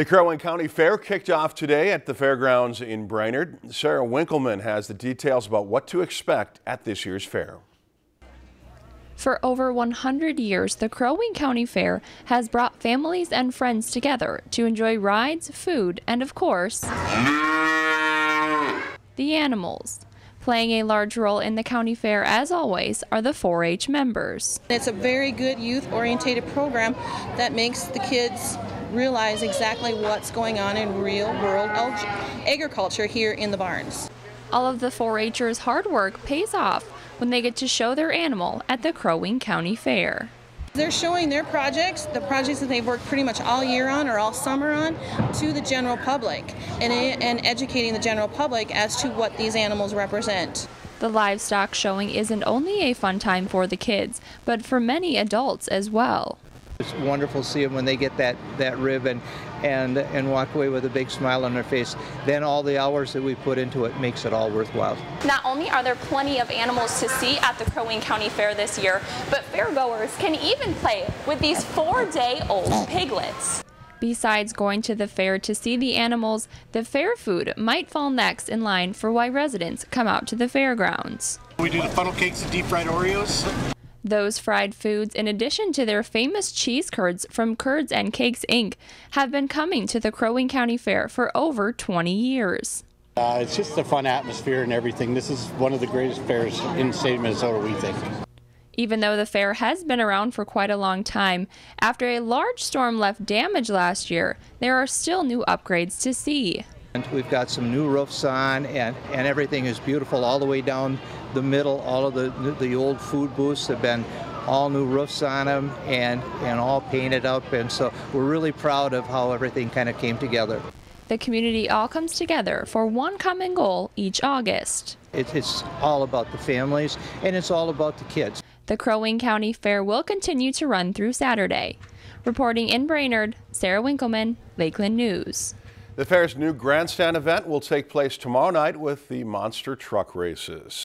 The Crow Wing County Fair kicked off today at the fairgrounds in Brainerd. Sarah Winkleman has the details about what to expect at this year's fair. For over 100 years, the Crow Wing County Fair has brought families and friends together to enjoy rides, food, and of course, the animals. Playing a large role in the county fair, as always, are the 4 H members. It's a very good youth orientated program that makes the kids realize exactly what's going on in real world agriculture here in the barns. All of the 4 H'ers' hard work pays off when they get to show their animal at the Crow Wing County Fair. They're showing their projects, the projects that they've worked pretty much all year on or all summer on, to the general public and, and educating the general public as to what these animals represent. The livestock showing isn't only a fun time for the kids, but for many adults as well. It's wonderful to see them when they get that, that ribbon and, and walk away with a big smile on their face. Then all the hours that we put into it makes it all worthwhile. Not only are there plenty of animals to see at the Crow Wing County Fair this year, but fairgoers can even play with these four-day-old piglets. Besides going to the fair to see the animals, the fair food might fall next in line for why residents come out to the fairgrounds. We do the funnel cakes and deep fried Oreos. Those fried foods, in addition to their famous cheese curds from Curds and Cakes Inc., have been coming to the Crow Wing County Fair for over 20 years. Uh, it's just a fun atmosphere and everything. This is one of the greatest fairs in the state of Minnesota, we think. Even though the fair has been around for quite a long time, after a large storm left damage last year, there are still new upgrades to see. And we've got some new roofs on, and, and everything is beautiful all the way down the middle. All of the, the old food booths have been all new roofs on them and, and all painted up. And so we're really proud of how everything kind of came together. The community all comes together for one common goal each August. It, it's all about the families and it's all about the kids. The Crow Wing County Fair will continue to run through Saturday. Reporting in Brainerd, Sarah Winkleman, Lakeland News. The fair's new grandstand event will take place tomorrow night with the monster truck races.